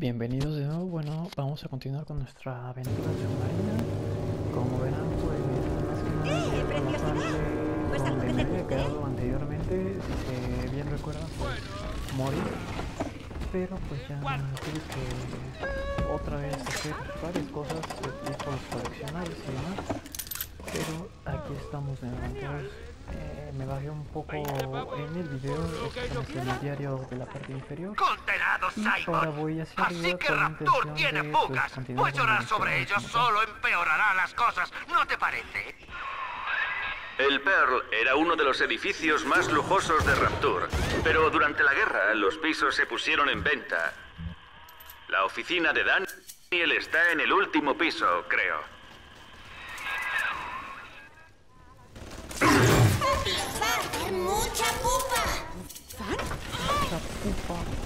Bienvenidos de nuevo, bueno, vamos a continuar con nuestra aventura submarina. Como verán, pues más que nada ¡Eh, preciosidad! Pues algo que te había guste. quedado anteriormente, si bien recuerdan, pues morí. Pero pues ya tuve que otra vez hacer varias cosas, tipo coleccionables y demás. Pero aquí estamos de nuevo. Entonces, eh, me bajé un poco en el video, este es el diario de la parte inferior. Hacia Así que Raptor tiene pues, fugas. Pues llorar sobre ellos solo empeorará las cosas, ¿no te parece? El Pearl era uno de los edificios más lujosos de Rapture, pero durante la guerra los pisos se pusieron en venta. La oficina de Daniel está en el último piso, creo. Va a haber mucha pupa. Mucha pupa.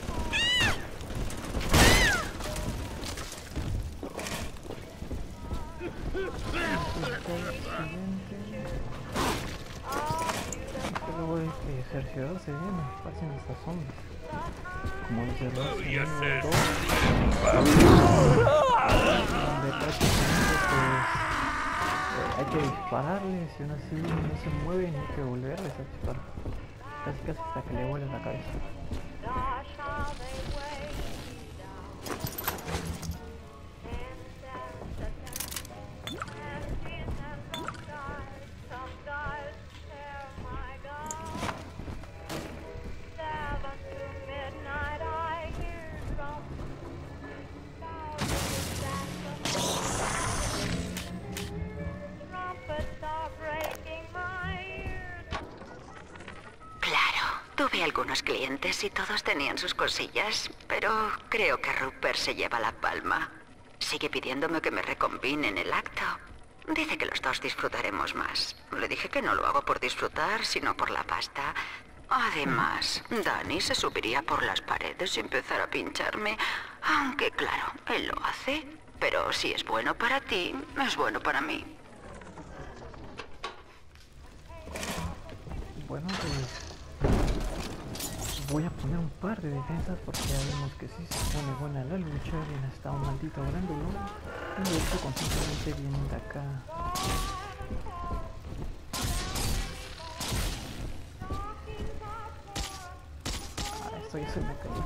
Luego hay que cerciorarse bien, pasen estas sombras. Como los de 2. Donde prácticamente pues hay que dispararles y aún así no se mueven hay que volverles a disparar. Casi casi hasta que le vuelen la cabeza. Tuve algunos clientes y todos tenían sus cosillas, pero creo que Rupert se lleva la palma. Sigue pidiéndome que me recombine en el acto. Dice que los dos disfrutaremos más. Le dije que no lo hago por disfrutar, sino por la pasta. Además, Danny se subiría por las paredes y empezara a pincharme. Aunque claro, él lo hace. Pero si es bueno para ti, es bueno para mí. Bueno, pues voy a poner un par de defensas porque ya vemos que sí se pone buena la lucha. Bien está un maldito gránulo. Y de hecho constantemente vienen de acá. Ah, esto ya se me cayó.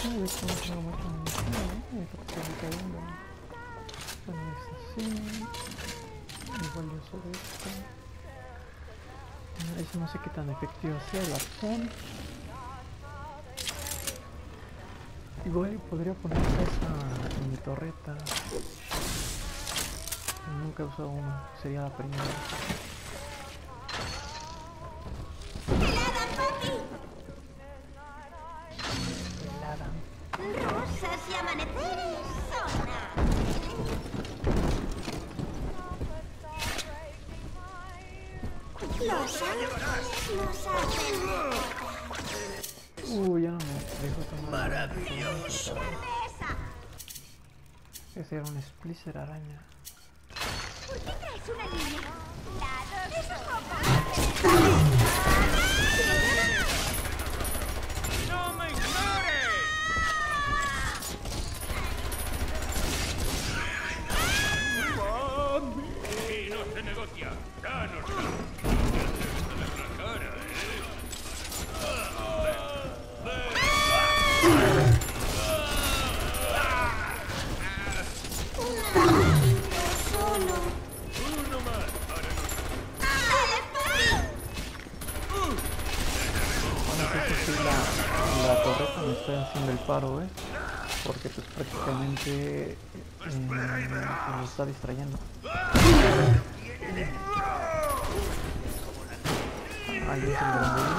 Sí, de hecho no tengo mucha munición. Es lo que me cayendo. Bueno, es así. Igual yo sobre esto. Eso no sé qué tan efectivo sea el arpón. Igual podría poner esa en mi torreta. Nunca he usado uno, sería la primera. ¡Helada, papi! Helada. Rosas y amaneceres. Uy, ya no me dejo tomar. Maravilloso. Ese era un splicer araña. ¿Por qué traes una niña? La ¡Eso está distrayendo. Ahí es el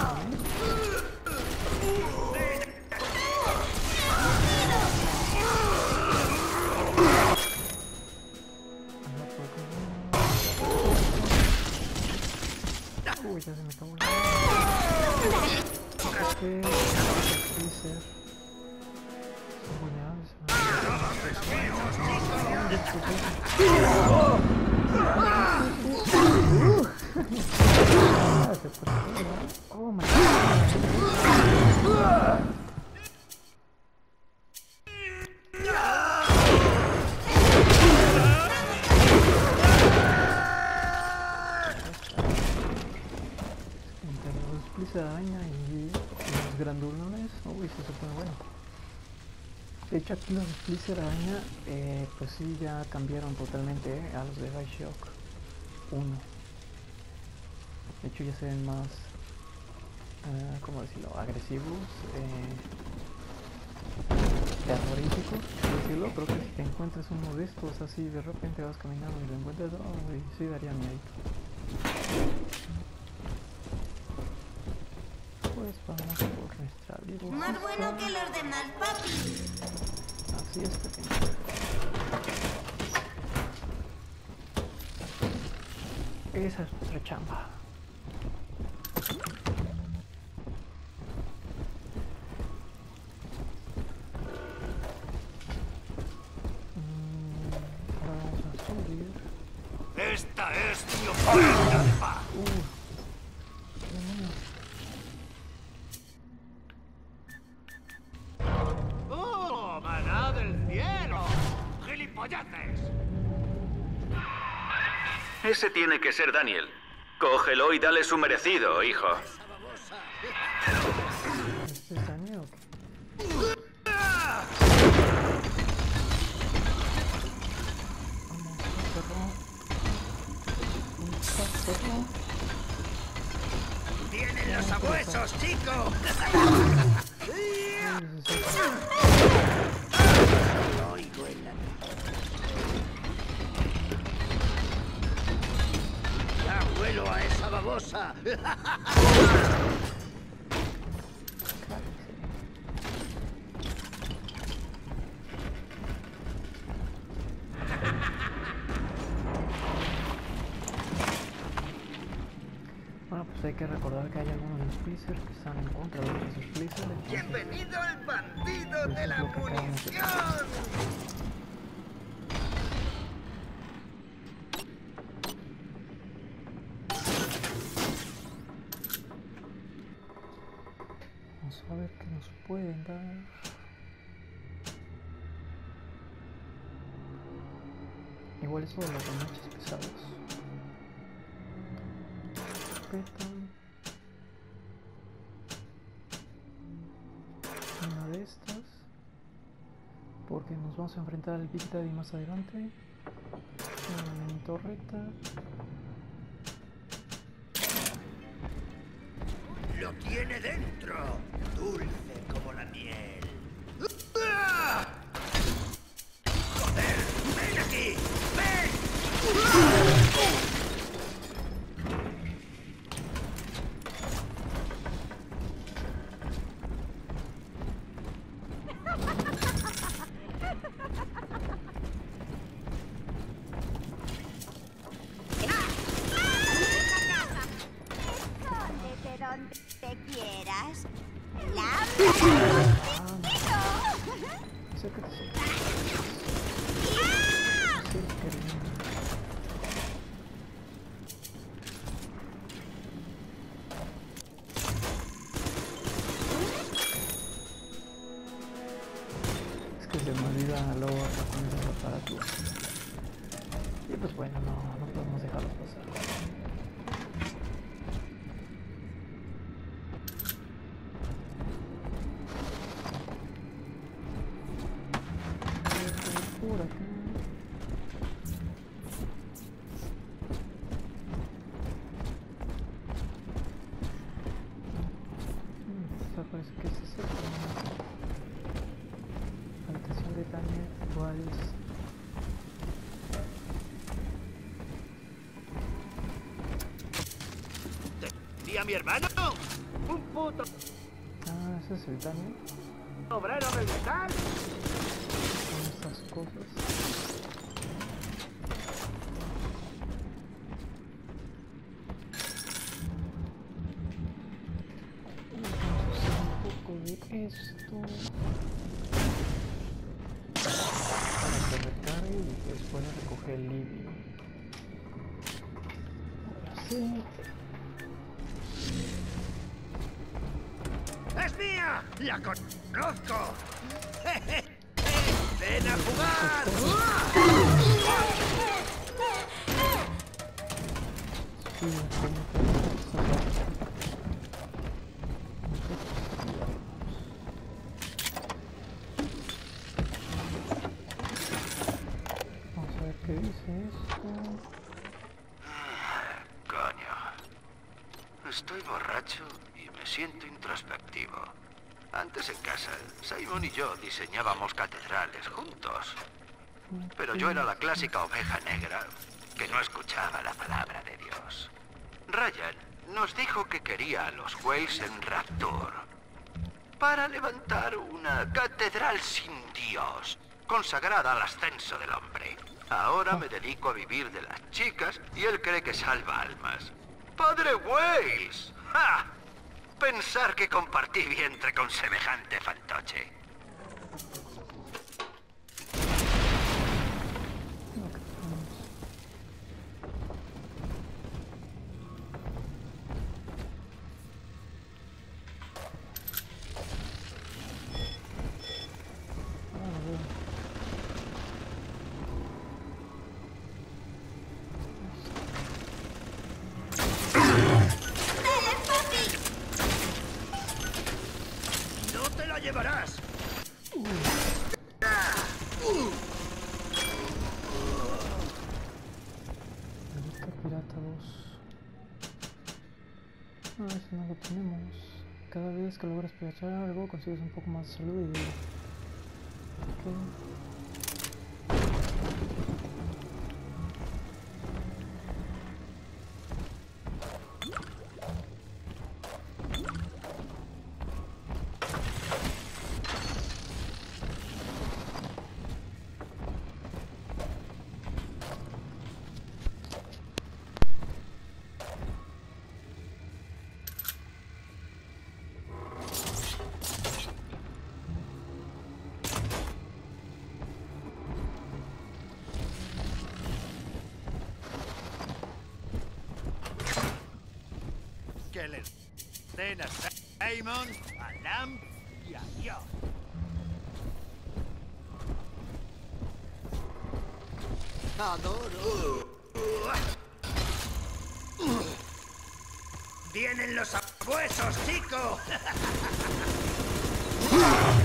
pues sí, ya cambiaron totalmente eh, a los de Bioshock 1. De hecho ya se ven más, eh, ¿cómo decirlo?, agresivos, eh, terroríficos, decirlo. Creo que si te encuentras uno de estos así, de repente vas caminando y lo encuentras, oh, sí daría miedo. Pues vamos por nuestra libro. Más bueno que los demás, papi. Así es, pequeño. Esa es nuestra chamba. Ese tiene que ser Daniel. Cógelo y dale su merecido, hijo. ¡Tienen los abuesos, chico! Bueno, pues hay que recordar que hay algunos Splicer que están en contra de otros Splicer. entonces, ¡Bienvenido al bandido pues, de la lo que nos pueden dar. Igual los remaches pesados. Escopeta. Una de estas. Porque nos vamos a enfrentar al Big Daddy más adelante. Una mini torreta. ¡Lo tiene dentro! Dulce como la miel. ¡Ah! ¡Joder! ¡Ven aquí! ¡Ven! Mi hermano? ¡Un puto Ah, ese es el Daniel. obrero militar! Con estas cosas. Esto. Para que recargue y después recoger el livio. Ahora sí. ¡La conozco! ¡Ven a jugar! Antes en casa, Simon y yo diseñábamos catedrales juntos. Pero yo era la clásica oveja negra que no escuchaba la palabra de Dios. Ryan nos dijo que quería a los Wales en Rapture para levantar una catedral sin Dios, consagrada al ascenso del hombre. Ahora me dedico a vivir de las chicas y él cree que salva almas. ¡Padre Wales! ¡Ja! Pensar que compartí vientre con semejante fantoche. Que logras aprovechar algo, consigues un poco más de salud y. Simon, a Lamb y a Dios. Adoro. ¡Vienen los abuesos, chico!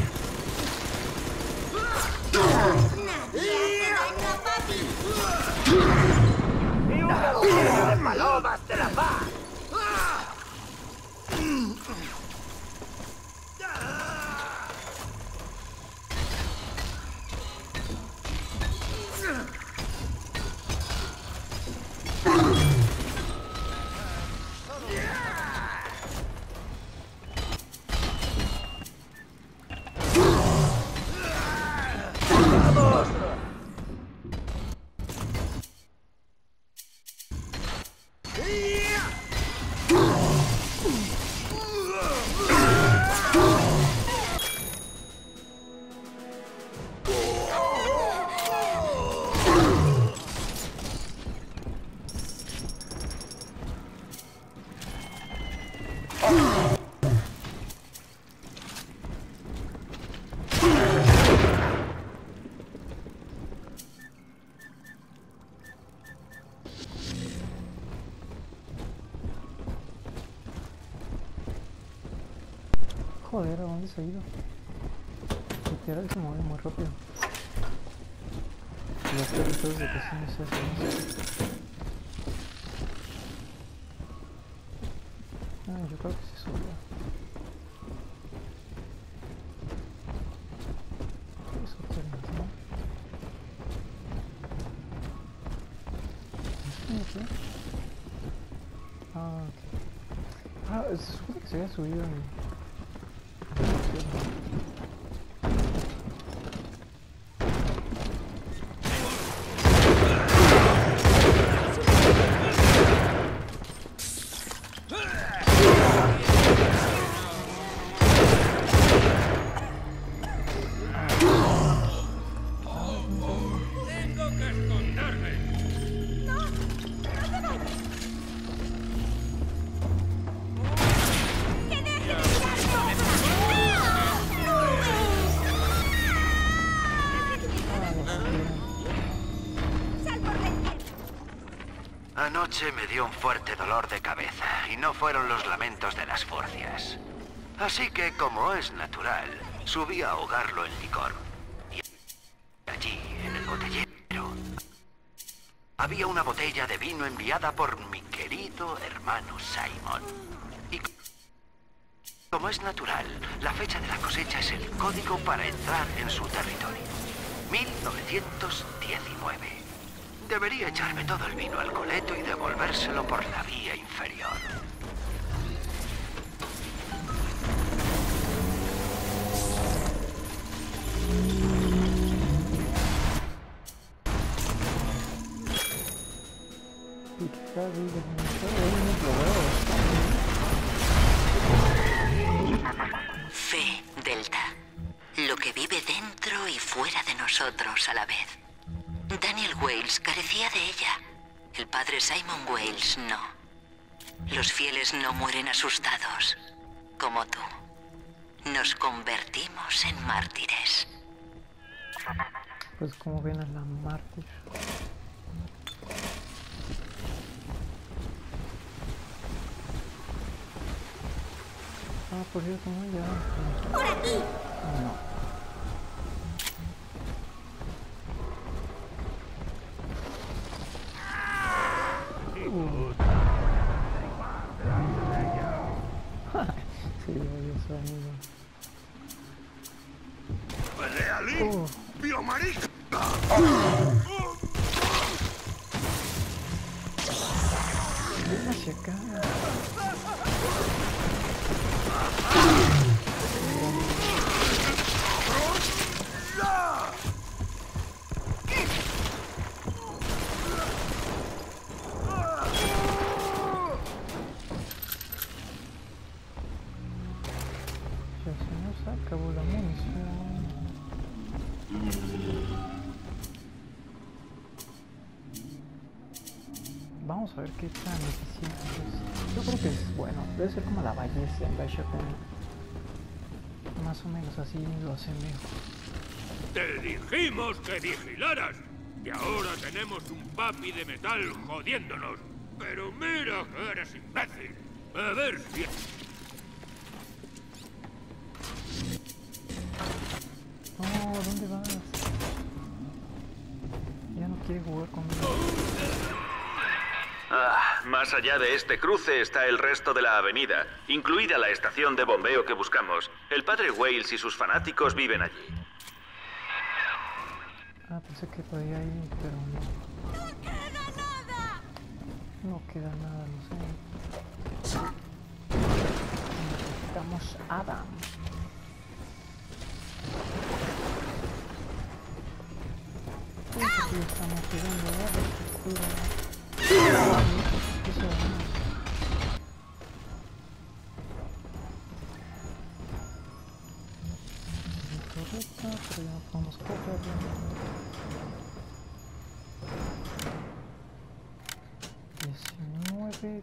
dónde se ha ido? Literal se mueve muy rápido. Los perritos de no se hacen Ah, yo creo que sí subió. ¿no? Ah, ok. Ah, se supone que se había subido en... Anoche me dio un fuerte dolor de cabeza y no fueron los lamentos de las furcias. Así que, como es natural, subí a ahogarlo en licor. Y allí, en el botellero, había una botella de vino enviada por mi querido hermano Simon. Y Como es natural, la fecha de la cosecha es el código para entrar en su territorio. 1919. Debería echarme todo el vino al coleto y devolvérselo por la vía inferior. Fe, Delta. Lo que vive dentro y fuera de nosotros a la vez. Daniel Wales carecía de ella. El padre Simon Wales no. Los fieles no mueren asustados, como tú. Nos convertimos en mártires. Pues como ven a la mártir. Ah, por cierto, no, ya. ¡Por aquí! No. Sí, oye eso, amigo. Oh, ven hacia acá. Qué tan eficiente es. Yo creo que es bueno. Debe ser como la ballesta en Bioshock Más o menos así lo hacen mejor. Te dijimos que vigilaras. Y ahora tenemos un papi de metal jodiéndonos. Pero mira que eres imbécil. A ver si... No, ¿dónde vas? Ya no quiere jugar conmigo. Más allá de este cruce está el resto de la avenida, incluida la estación de bombeo que buscamos. El padre Wales y sus fanáticos viven allí. Ah, pensé que podía ir, pero no. ¡No queda nada! No queda nada, no sé. Necesitamos Adam. Pues aquí estamos a 19,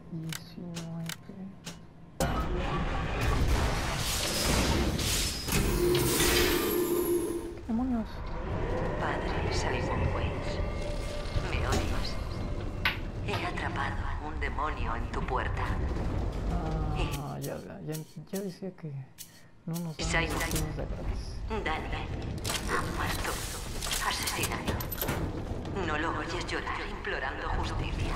¿Qué demonios? Padre Simon Wales, ¿me oyes? He atrapado a un demonio en tu puerta. Ah, ya, ya, ya decía que no nos daban Simon, de Daniel ha muerto, asesinado. No lo oyes llorar implorando justicia.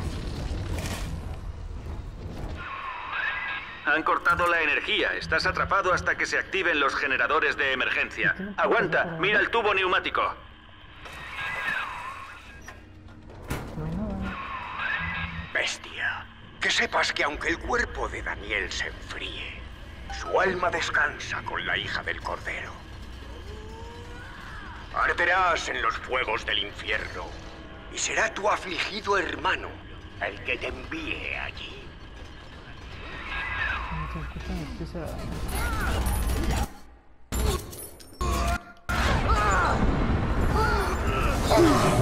Han cortado la energía. Estás atrapado hasta que se activen los generadores de emergencia. Aguanta, mira el tubo neumático. Bestia, que sepas que aunque el cuerpo de Daniel se enfríe, su alma descansa con la hija del Cordero. Arderás en los fuegos del infierno y será tu afligido hermano el que te envíe allí. Se escucha, empieza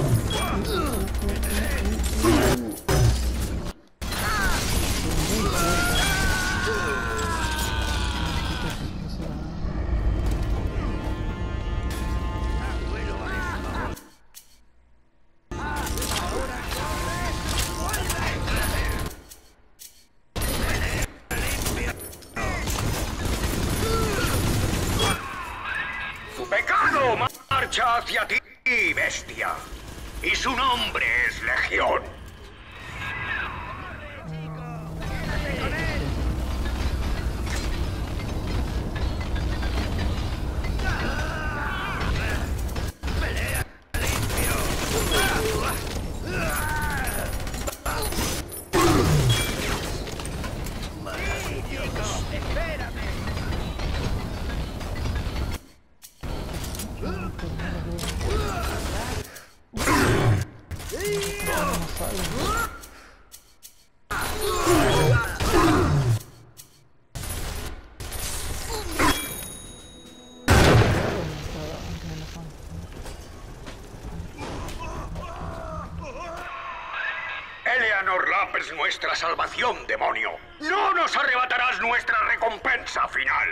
nuestra salvación, demonio. No nos arrebatarás nuestra recompensa final.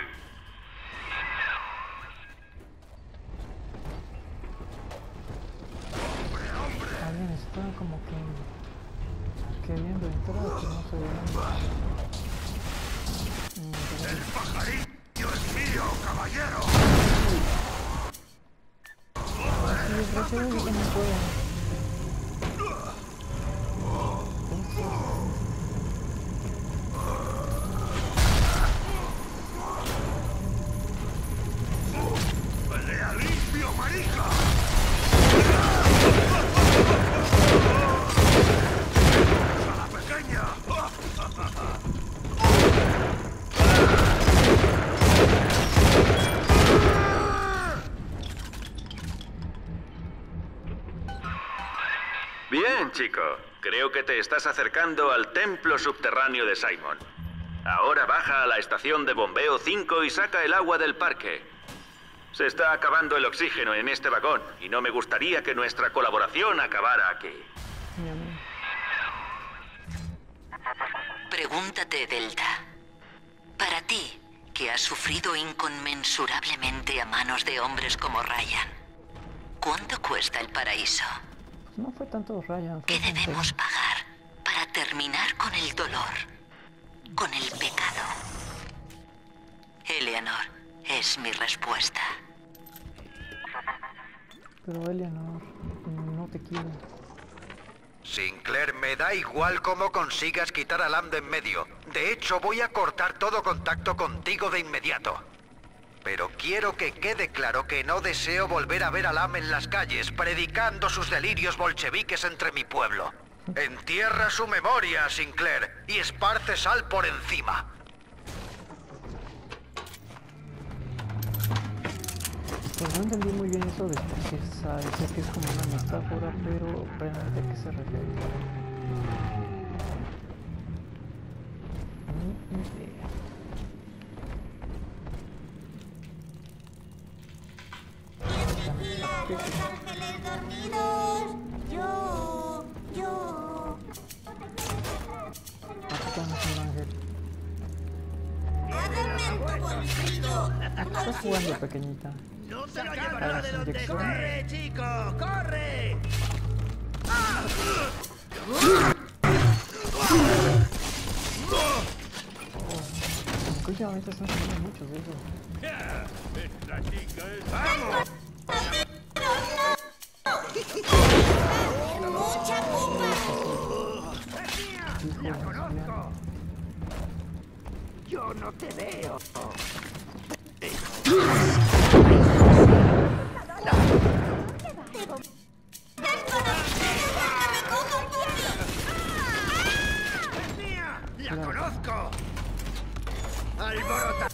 Que te estás acercando al templo subterráneo de Simon. Ahora baja a la estación de bombeo 5 y saca el agua del parque. Se está acabando el oxígeno en este vagón y no me gustaría que nuestra colaboración acabara aquí. Pregúntate, Delta. Para ti, que has sufrido inconmensurablemente a manos de hombres como Ryan, ¿cuánto cuesta el paraíso? ¿Qué debemos pagar para terminar con el dolor, con el pecado? Eleanor, es mi respuesta. Pero Eleanor, no te quiero. Sinclair, me da igual cómo consigas quitar a Lam de en medio. De hecho, voy a cortar todo contacto contigo de inmediato. Pero quiero que quede claro que no deseo volver a ver a Lam en las calles predicando sus delirios bolcheviques entre mi pueblo. Entierra su memoria, Sinclair, y esparce sal por encima. Pues no entendí muy bien eso de que es como una metáfora, pero realmente qué se refiere. Los ángeles dormidos. Yo, yo. Estás jugando, pequeñita. ¡No te lo A llevará de donde corre, chico! ¡Corre! Que últimamente están saliendo muchos. La chica es... Mucha pupa. Hijo de lesbiana. ¡Yo no te veo! ¡La conozco! ¡Alborotadora!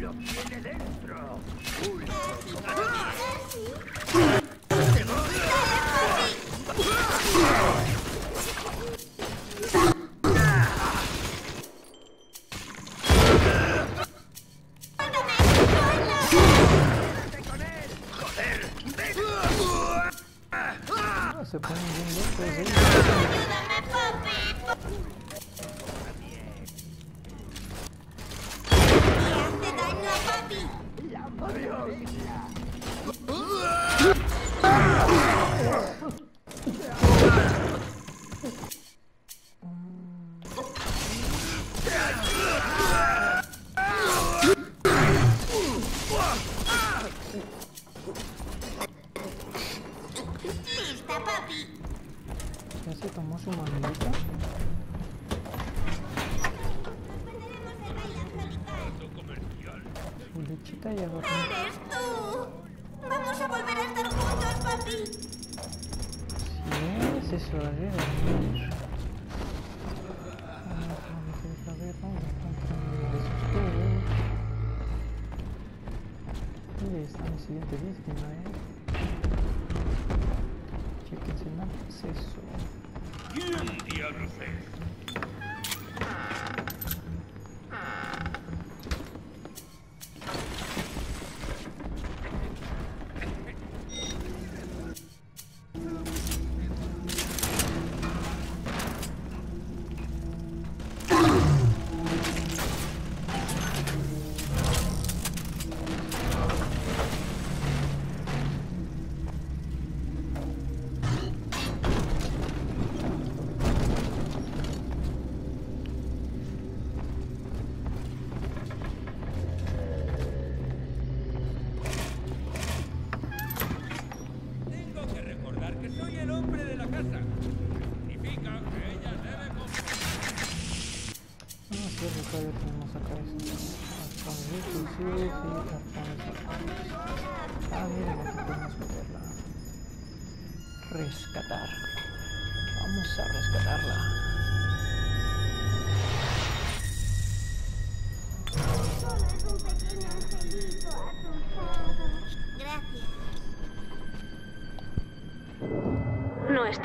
¡Lo tiene dentro! ¡Uy!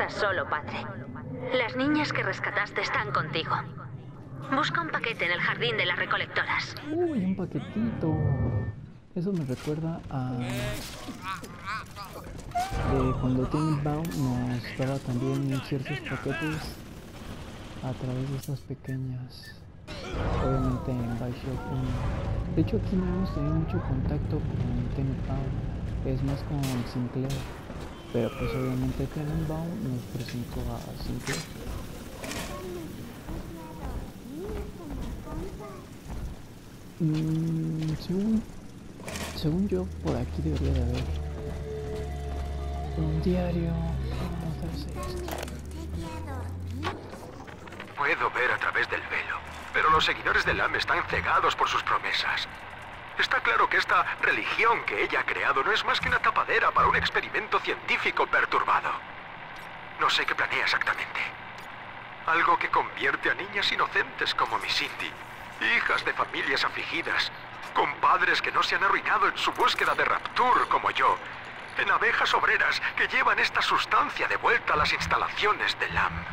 Solo, padre. Las niñas que rescataste están contigo. Busca un paquete en el jardín de las recolectoras. Uy, un paquetito. Eso me recuerda a eh, cuando Baum nos daba también ciertos paquetes a través de estas pequeñas. Obviamente en Bioshock 1. De hecho aquí no hemos tenido mucho contacto con Baum. Es más con Sinclair. Pero pues obviamente Tenenbaum nos presentó a Sinclair. Mm, según, según yo, por aquí debería de haber un diario. Puedo ver a través del velo, pero los seguidores del LAM están cegados por sus promesas. Está claro que esta religión que ella ha creado no es más que una tapadera para un experimento científico perturbado. No sé qué planea exactamente. Algo que convierte a niñas inocentes como mi Cindy, hijas de familias afligidas, con padres que no se han arruinado en su búsqueda de rapture como yo, en abejas obreras que llevan esta sustancia de vuelta a las instalaciones del LAM.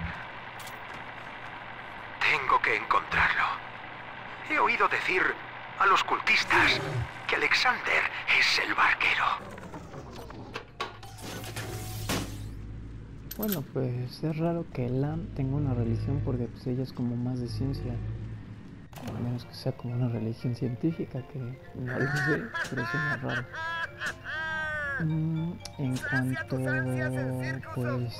Tengo que encontrarlo. He oído decir a los cultistas que Alexander es el barquero. Bueno, pues es raro que LAM tenga una religión porque pues ella es como más de ciencia. A menos que sea como una religión científica, que no lo sé, pero suena raro. Mm, en cuanto pues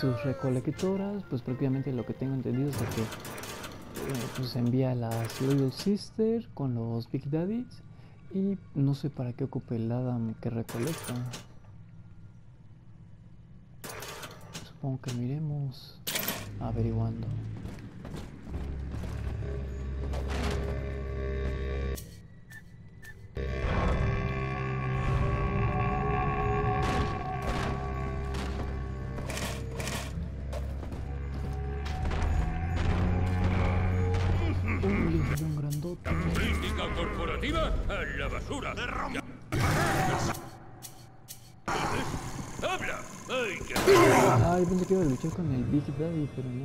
sus recolectoras, pues prácticamente lo que tengo entendido es que pues envía a las Little Sister con los Big Daddies y no sé para qué ocupe el Adam que recolecta. Supongo que miremos averiguando. ¡Ay, qué... Ay, pensé que iba a luchar con el Big Daddy, pero no.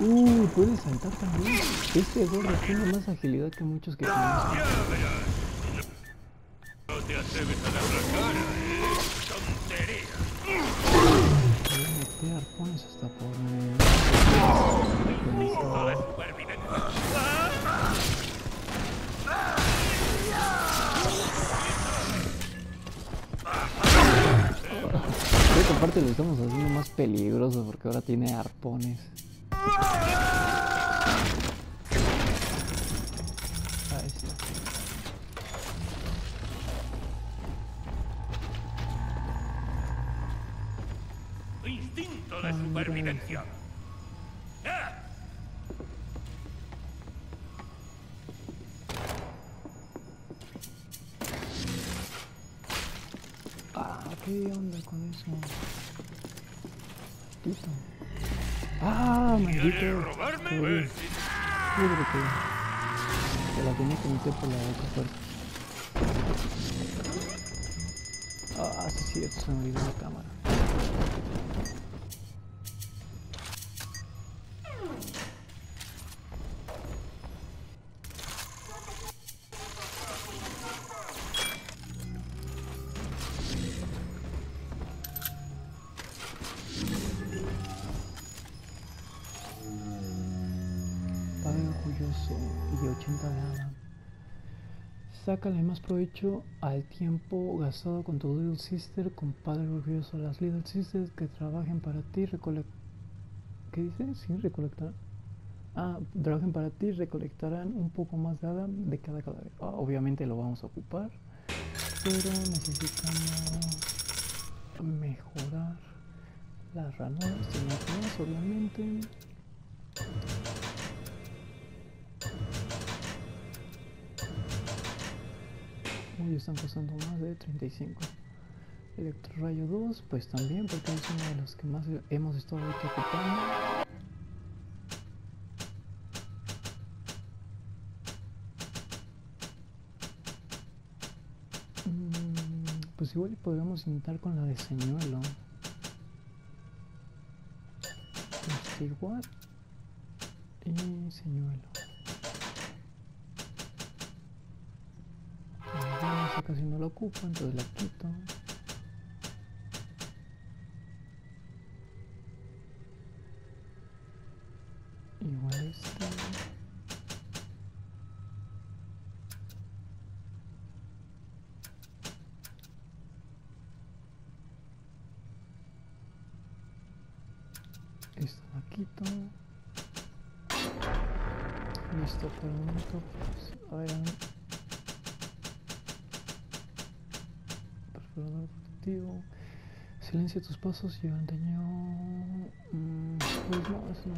Uy, puede saltar también. Este gordo tiene más agilidad que muchos que conozco. ¡Ya verás! No te atreves a dar la cara, ¿eh? Estamos haciendo más peligroso porque ahora tiene arpones. Ahí. Instinto de Ah, supervivencia. ¡Ah! Ah, ¿qué onda con eso? Tito. ¡Ah, maldito! robarme? Creo que se la tenía que meter por la boca fuerte. Ah, sí, cierto, se me olvidó la cámara. Sácale más provecho al tiempo gastado con tu Little Sister, con Padre orgulloso. Las Little Sisters que trabajen para ti, recolectar. ¿Qué dice? Sí, recolectar. Ah, trabajen para ti, recolectarán un poco más de de cada cadáver. Ah, obviamente lo vamos a ocupar, pero necesitamos mejorar las ranuras y más, obviamente. Uy, están costando más de 35. Electrorayo 2, pues también, porque es uno de los que más hemos estado ocupando. Mm, Pues igual podríamos intentar con la de señuelo. Este igual. Y señuelo. Casi no la ocupo, entonces la quito. Igual esta. Esta la quito. Listo, por el momento, pues, a ver, perforador protectivo. Tus pasos y. Mm, pues esto.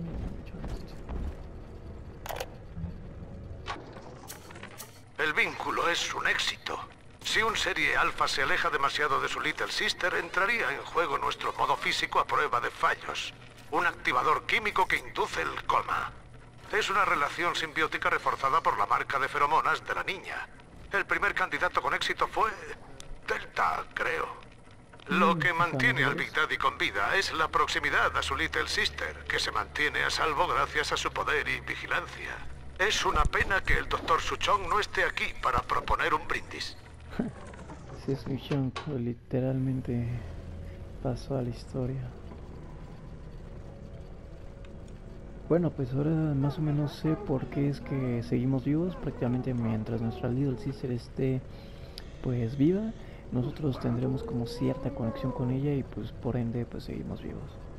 El vínculo es un éxito. Si un serie alfa se aleja demasiado de su Little Sister, entraría en juego nuestro modo físico a prueba de fallos. Un activador químico que induce el coma. Es una relación simbiótica reforzada por la marca de feromonas de la niña. El primer candidato con éxito fue... Delta, creo. Lo que mantiene al Big Daddy con vida es la proximidad a su Little Sister, que se mantiene a salvo gracias a su poder y vigilancia. Es una pena que el Dr. Suchong no esté aquí para proponer un brindis. Sí, chunk, literalmente pasó a la historia. Bueno, pues ahora más o menos sé por qué es que seguimos vivos prácticamente mientras nuestra Little Sister esté pues viva. Nosotros tendremos como cierta conexión con ella y pues por ende pues seguimos vivos.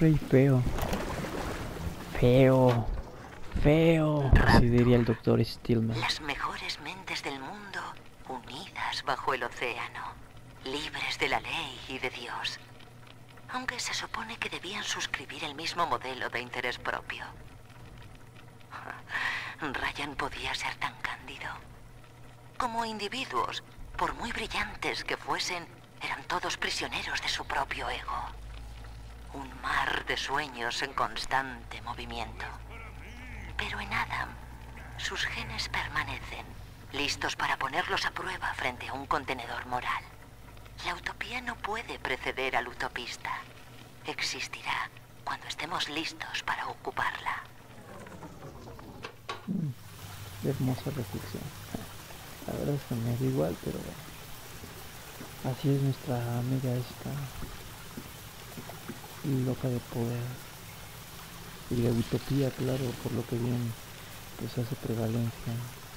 Rey feo. Feo. Feo. Así diría el doctor Stillman. Las mejores mentes del mundo unidas bajo el océano, libres de la ley y de Dios. Aunque se supone que debían suscribir el mismo modelo de interés propio. Ryan podía ser tan cándido. Como individuos, por muy brillantes que fuesen, eran todos prisioneros de su propio ego. Un mar de sueños en constante movimiento. Pero en Adam, sus genes permanecen, listos para ponerlos a prueba frente a un contenedor moral. La utopía no puede preceder al utopista. Existirá cuando estemos listos para ocuparla. Hermosa reflexión. verdad es que me da igual, pero bueno. Así es nuestra amiga esta loca de poder y de utopía, claro, por lo que bien pues hace prevalencia.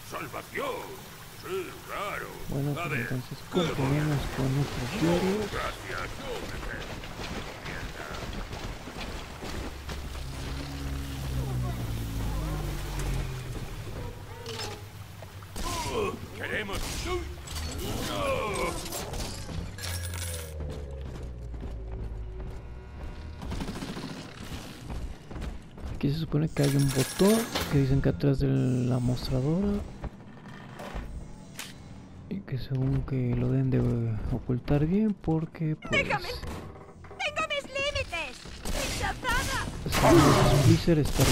¡Salvación! Sí, claro. Bueno, pues entonces ¿qué voy a continuemos con nuestros diarios. Gracias, yo me supone que hay un botón que dicen que atrás de la mostradora y que según que lo deben de ocultar bien porque pues ¡Déjame! ¡Tengo mis límites! ¡Rechazada! Samus Blizzard está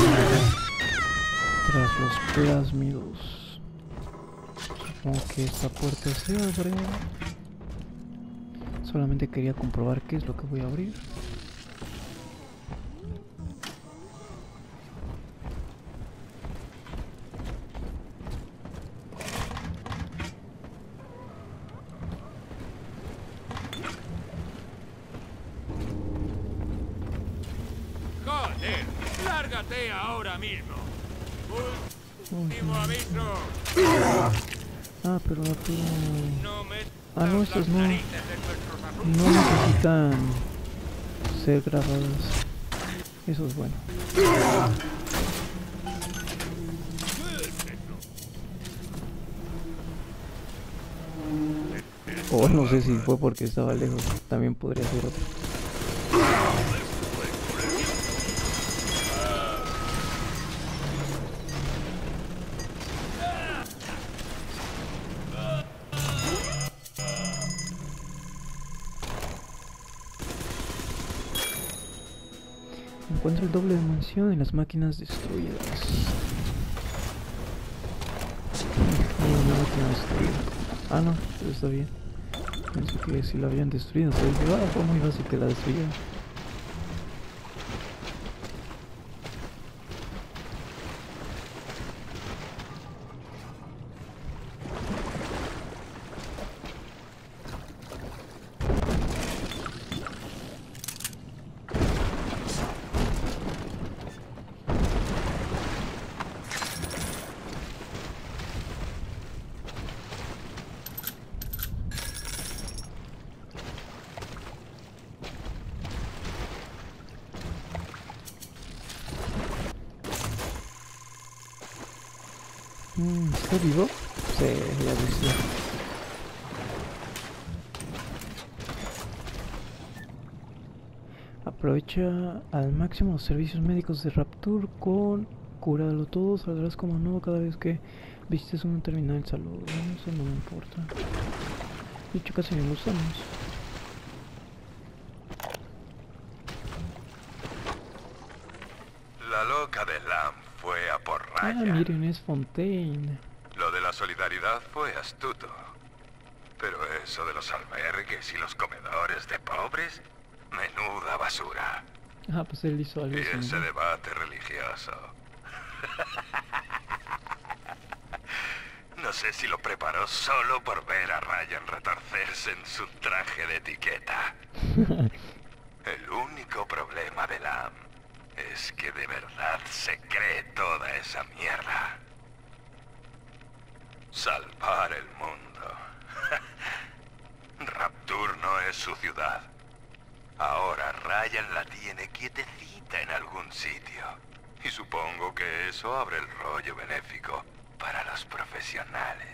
tras los plásmidos. Supongo que esta puerta se abre. Solamente quería comprobar qué es lo que voy a abrir. ¡Joder! ¡Lárgate ahora mismo! Último aviso. Ah, pero no tengo... No me Ah, no, estas no. narices en nuestros asuntos. No necesitan ser. Eso es bueno. O no sé si fue porque estaba lejos. También podría ser otro. Doble de las máquinas destruidas. Ah, no, está bien. Pensé que si la habían destruido, dije, ah, fue muy fácil que la destruyeran. Mm, ¿Está vivo? Sí, ya decía. Aprovecha al máximo los servicios médicos de Rapture con Cúralo todo, saldrás como nuevo cada vez que visites un terminal de salud. Eso no me importa. De hecho, casi me gustamos. La loca de Lam fue a por Ah, Raya. miren, es Fontaine. Lo de la solidaridad fue astuto. Pero eso de los albergues y los comedores de pobres, menuda basura. Ah, pues él hizo algo Y ese debate religioso. No sé si lo preparó solo por ver a Ryan retorcerse en su traje de etiqueta. El único problema de Lam es que de verdad se cree toda esa mierda. Salvar el mundo. Rapture no es su ciudad. Ahora Ryan la tiene quietecita en algún sitio. Y supongo que eso abre el rollo benéfico para los profesionales.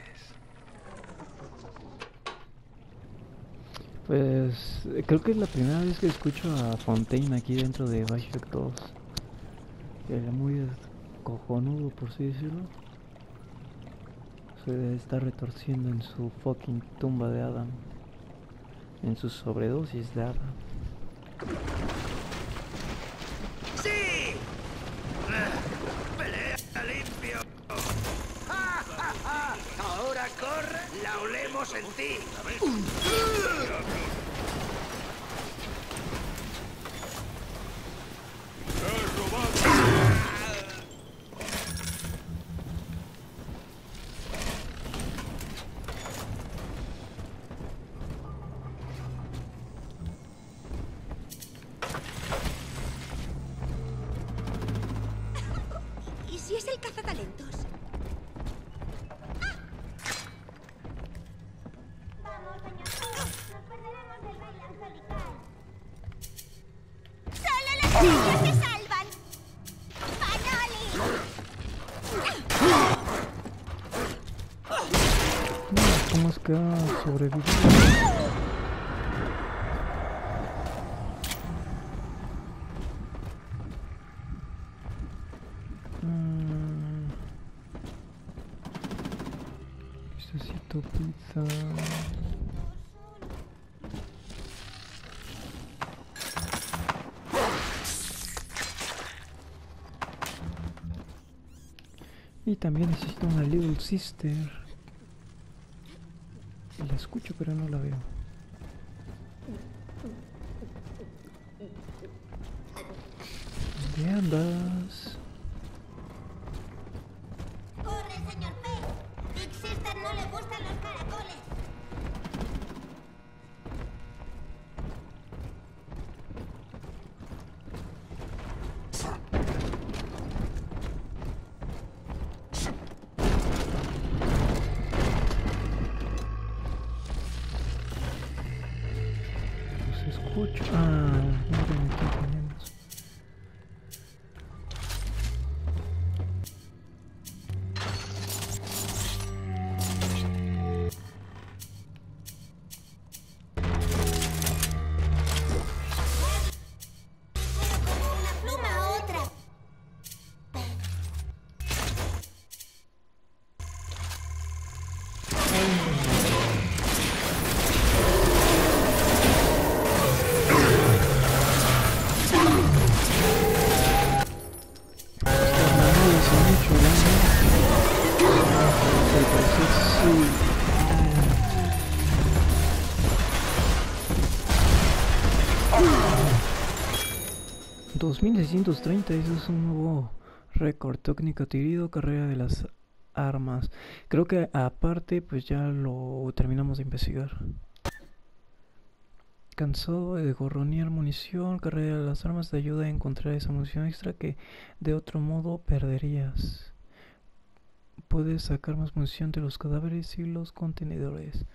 Pues eh, creo que es la primera vez que escucho a Fontaine aquí dentro de Bioshock 2. Era muy cojonudo, por así decirlo. Se está retorciendo en su fucking tumba de Adam. En su sobredosis de Adam. ¡Sí! ¡Pelea limpio! ¡Ja! Ahora corre, la olemos en ti. ¿Cómo es que ha sobrevivido? Mm. Necesito pizza. Y también necesito una Little Sister. Escucho pero no la veo. 2630, eso es un nuevo récord. Técnica adquirido, carrera de las armas. Creo que aparte, pues ya lo terminamos de investigar. Cansado de gorronear munición, carrera de las armas te ayuda a encontrar esa munición extra que de otro modo perderías. Puedes sacar más munición de los cadáveres y los contenedores.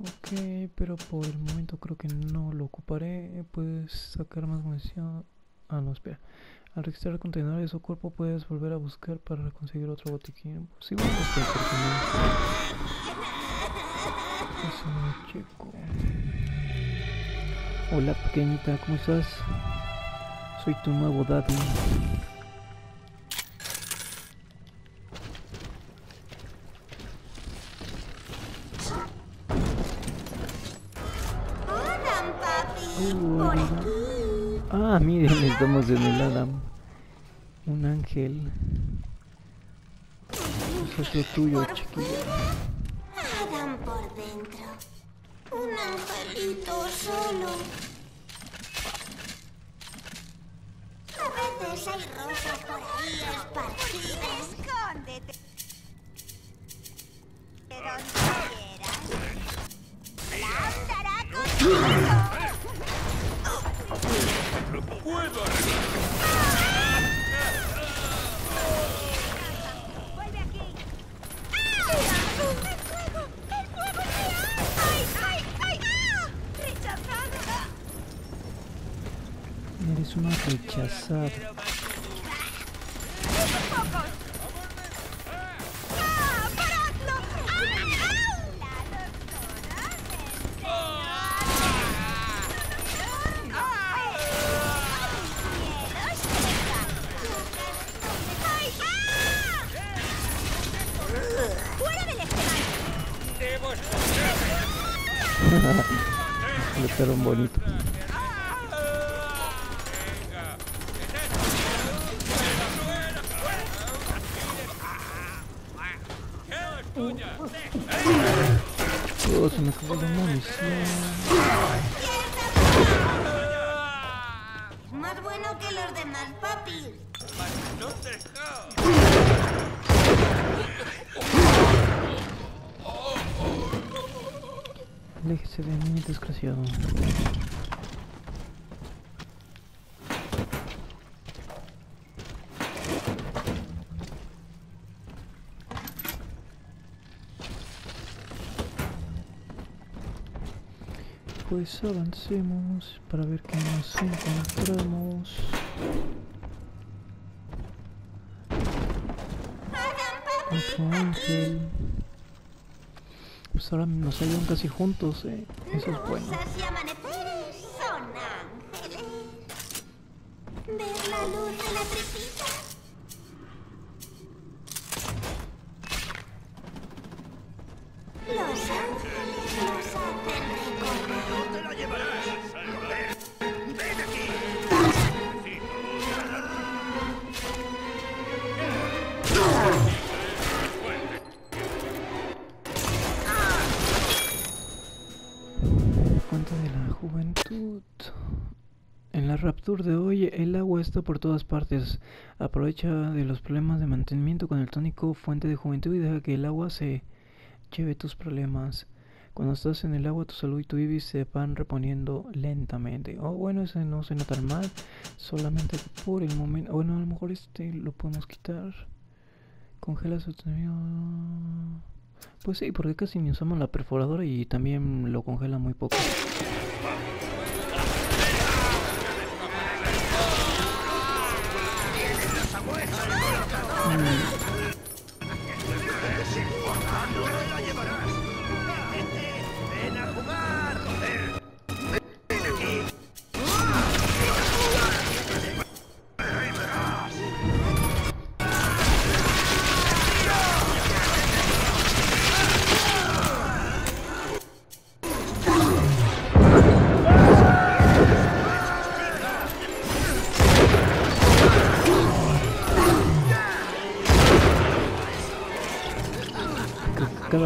Ok, pero por el momento creo que no lo ocuparé. Puedes sacar más munición. Ah, no, espera. Al registrar contenedores o cuerpo puedes volver a buscar para conseguir otro botiquín. Sí, voy a buscar porque Eso no checo. Hola pequeñita, ¿cómo estás? Soy tu nuevo daddy. Por aquí. Ah, miren, estamos en el Adam. Un ángel. Es lo tuyo, fuera, Adam por dentro. Un angelito solo. A veces hay rosas por ahí esparcidas. Escóndete. De donde quieras. Eres una rechazada. Bonito. Oh, se me acabó la munición. Más bueno que los demás papis. Aléjese de mí, desgraciado. Pues avancemos para ver qué nos encontramos. Otro ángel. Pues ahora nos hallan casi juntos, eh. Eso es bueno. Rapture de hoy, el agua está por todas partes. Aprovecha de los problemas de mantenimiento con el tónico Fuente de Juventud y deja que el agua se lleve tus problemas. Cuando estás en el agua, tu salud y tu ibis se van reponiendo lentamente. Oh, bueno, ese no suena tan mal. Solamente por el momento. Bueno, a lo mejor este lo podemos quitar. Congela su Pues sí, porque casi ni usamos la perforadora y también lo congela muy poco. ¡No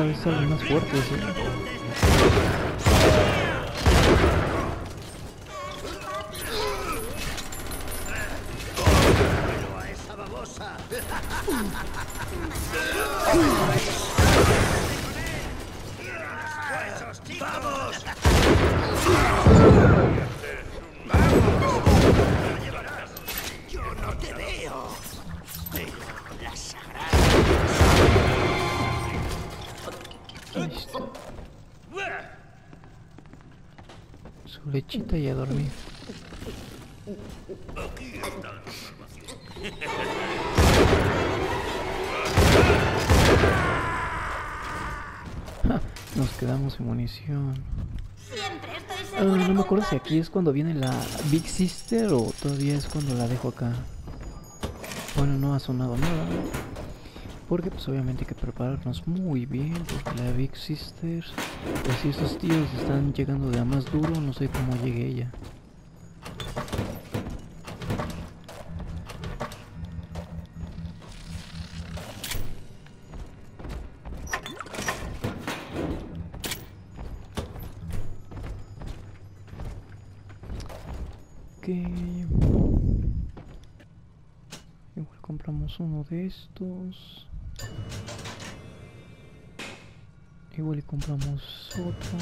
vez salen más fuertes. ¿eh? Y a dormir. Nos quedamos sin munición. Siempre estoy Ah, no me acuerdo si aquí es cuando viene la Big Sister o todavía es cuando la dejo acá. Bueno, no ha sonado nada. Porque pues obviamente hay que prepararnos muy bien porque la Big Sister, pues si esos tíos están llegando de a más duro, no sé cómo llegue ella. Igual compramos uno de estos. Igual y compramos otro.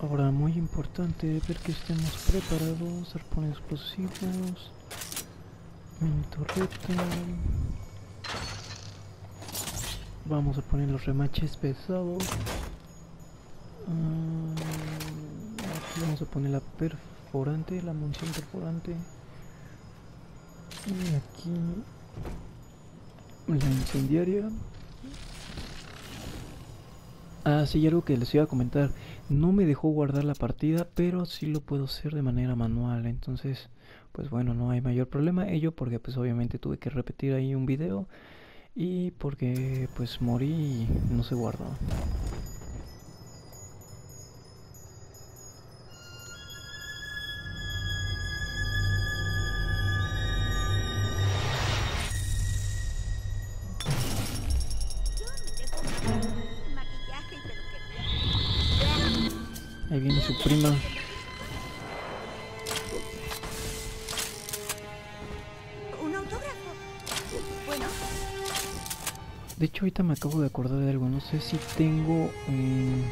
Ahora muy importante ver que estemos preparados, arpones explosivos, mini torreta. Vamos a poner los remaches pesados. Mm, vamos a poner la perforante, la munición perforante. Y aquí la incendiaria. Ah, sí, algo que les iba a comentar. No me dejó guardar la partida, pero sí lo puedo hacer de manera manual. Entonces, pues bueno, no hay mayor problema. Ello porque pues obviamente tuve que repetir ahí un video. Y porque pues morí y no se guardó. Ahí viene su prima. ¿Un autógrafo? Bueno, De hecho, ahorita me acabo de acordar de algo. No sé si tengo. mm,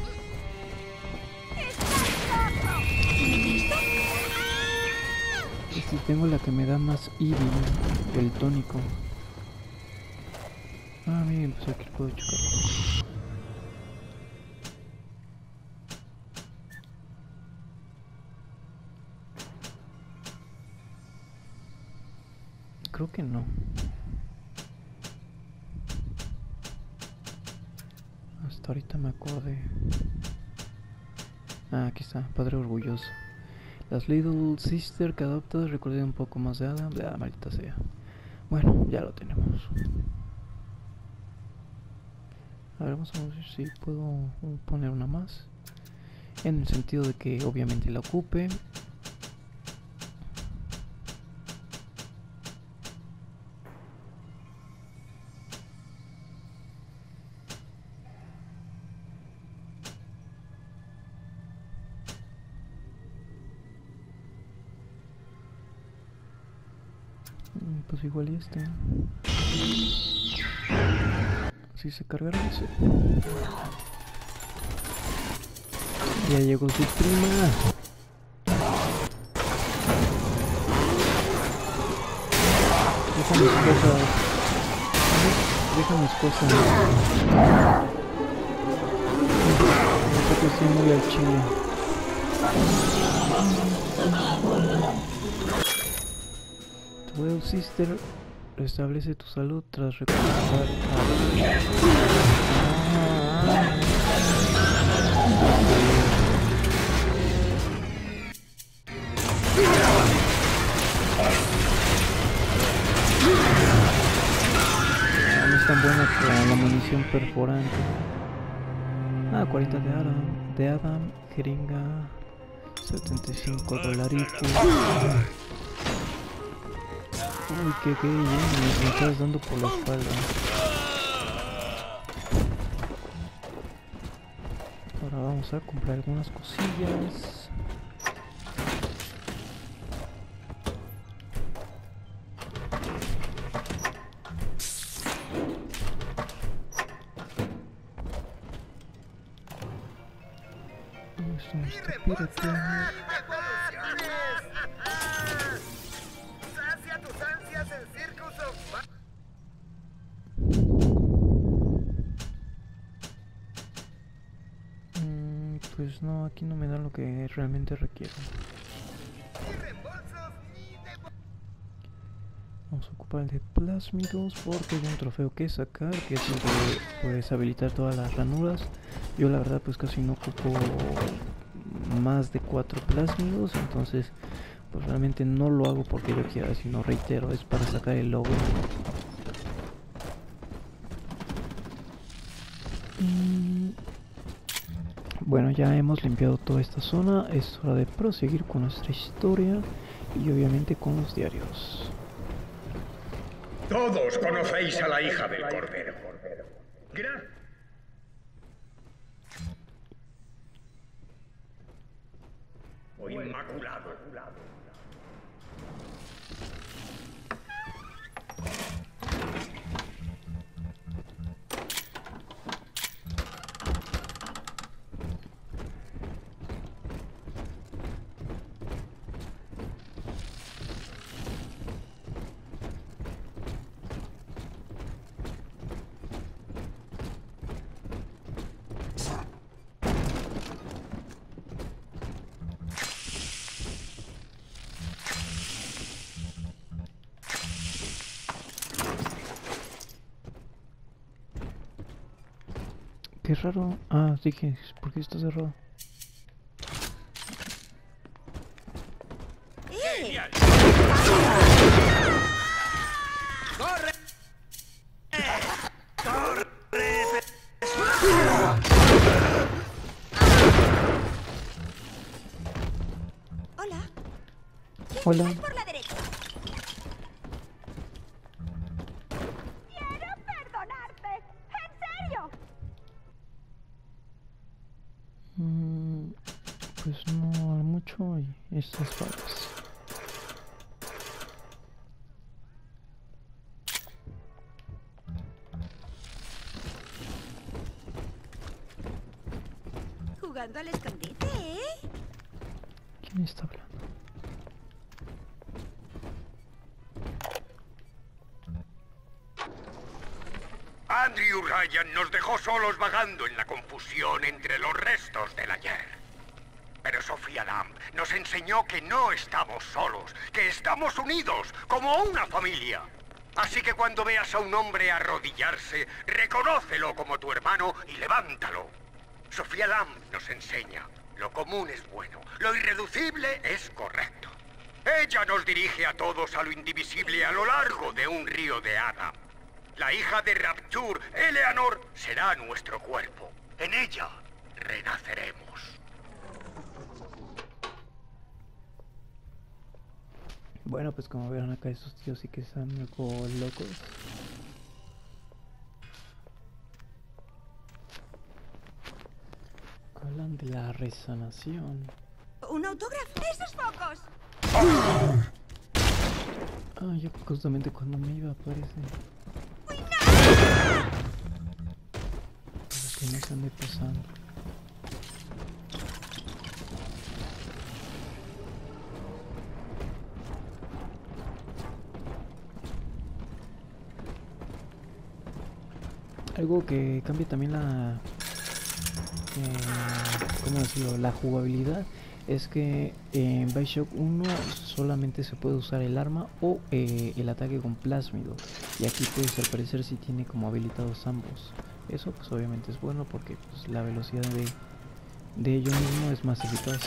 si tengo la que me da más IBI, el tónico. Ah, miren, pues aquí puedo chocar. Creo que no. Hasta ahorita me acordé. Ah, aquí está, padre orgulloso. Las Little Sister que adoptas recordé un poco más de Adam. Ah, maldita sea. Bueno, ya lo tenemos. A ver, vamos a ver si puedo poner una más. En el sentido de que obviamente la ocupe. Mm, Pues igual y este. Si se cargaron ese. Ya llegó su prima. Deja mis cosas. Deja mis cosas. Creo que estoy muy chile. Well, sister, restablece tu salud tras recuperar. No es tan buena como la munición perforante. Ah, 40 de Adam, de Adam, jeringa, 75 dolaritos. Uy, qué gay, eh, me estás dando por la espalda. Ahora vamos a comprar algunas cosillas. El de plásmidos porque hay un trofeo que sacar, que es el de pues, habilitar todas las ranuras. Yo la verdad pues casi no ocupo más de cuatro plásmidos, entonces pues realmente no lo hago porque yo quiera, sino reitero, es para sacar el logo. Bueno, ya hemos limpiado toda esta zona, es hora de proseguir con nuestra historia y obviamente con los diarios. Todos conocéis a la hija del Cordero. Gra- O Inmaculado. Raro. Ah, dije, ¿por qué está cerrado? ¡Corre! Hola. Hola. Jugando al escondite, ¿eh? ¿Quién está hablando? Ryan nos dejó solos vagando en la confusión entre los restos del ayer. Pero Sofía Lamb nos enseñó que no estamos solos, que estamos unidos, como una familia. Así que cuando veas a un hombre arrodillarse, reconócelo como tu hermano y levántalo. Sofía Lamb nos enseña, lo común es bueno, lo irreducible es correcto. Ella nos dirige a todos a lo indivisible a lo largo de un río de Adam. La hija de Rapture, Eleanor, será nuestro cuerpo. En ella renaceremos. Bueno, pues como verán acá esos tíos sí que están algo locos. Hablan de la resanación. ¿Un autógrafo? ¡Esos focos! Ah, ya justamente cuando me iba aparece. Que no se ande pasando. Algo que cambia también la... Eh, ¿Cómo decirlo? La jugabilidad es que en Bioshock 1 solamente se puede usar el arma o eh, el ataque con plásmido. Y aquí puedes al parecer si tiene como habilitados ambos. Eso pues obviamente es bueno porque pues, la velocidad de, de ello mismo es más eficaz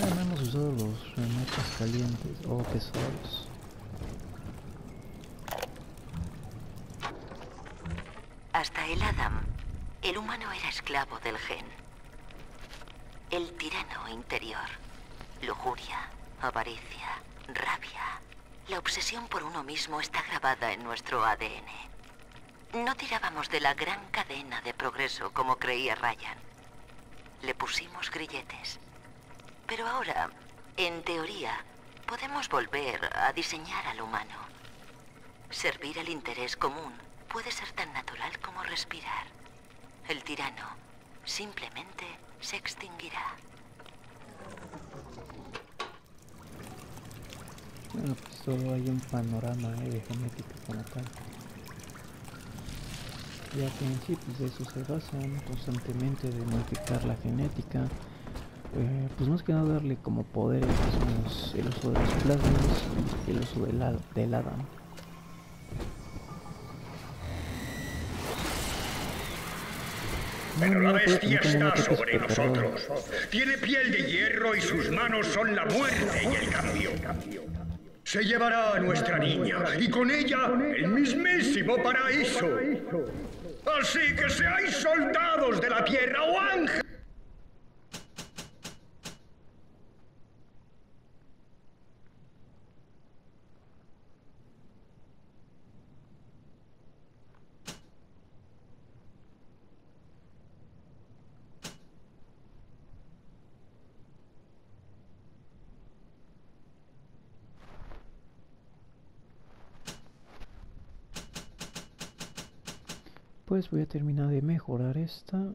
No, no hemos usado los remechos calientes o pesados. Hasta el Adam, el humano era esclavo del gen. El tirano interior. Lujuria, avaricia, rabia. La obsesión por uno mismo está grabada en nuestro ADN. No tirábamos de la gran cadena de progreso como creía Ryan. Le pusimos grilletes. Pero ahora, en teoría, podemos volver a diseñar al humano. Servir al interés común puede ser tan natural como respirar. El tirano simplemente se extinguirá. Bueno, pues solo hay un panorama eh, de genética como tal. Ya que en sí, pues de eso se basan constantemente de modificar la genética. Eh, pues más que nada darle como poderes el uso de los plasmas y el uso del, del Adam. Pero la bestia está sobre nosotros. Tiene piel de hierro y sus manos son la muerte y el cambio. Se llevará a nuestra niña y con ella el mismísimo paraíso. Así que seáis soldados de la tierra o ángeles. Pues voy a terminar de mejorar esta